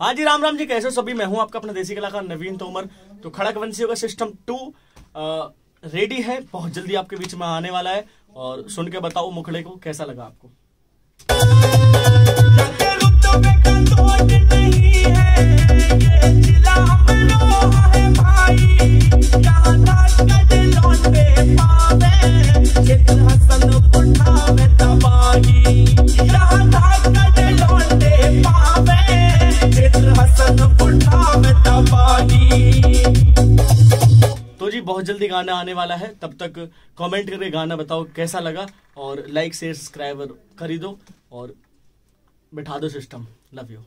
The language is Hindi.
हाँ जी, राम राम जी, कैसे सभी? मैं हूँ आपका अपना देसी कलाकार नवीन तोमर। तो खड़क वंशियों का सिस्टम टू रेडी है। बहुत जल्दी आपके बीच में आने वाला है। और सुन के बताओ मुखड़े को, कैसा लगा आपको? तो जी, बहुत जल्दी गाना आने वाला है। तब तक कमेंट करके गाना बताओ कैसा लगा और लाइक शेयर सब्सक्राइबर खरीदो और बिठा दो सिस्टम लव यू